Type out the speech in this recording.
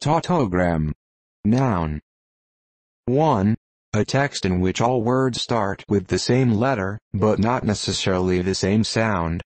Tautogram. Noun. 1. A text in which all words start with the same letter, but not necessarily the same sound.